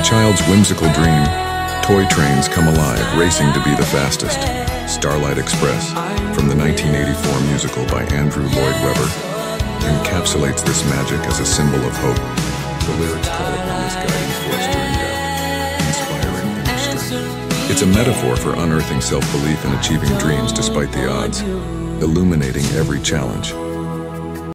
a child's whimsical dream, toy trains come alive, racing to be the fastest. Starlight Express, from the 1984 musical by Andrew Lloyd Webber, encapsulates this magic as a symbol of hope. The lyrics call upon this guiding force to inspire. inspiring inner strength. It's a metaphor for unearthing self-belief and achieving dreams despite the odds, illuminating every challenge.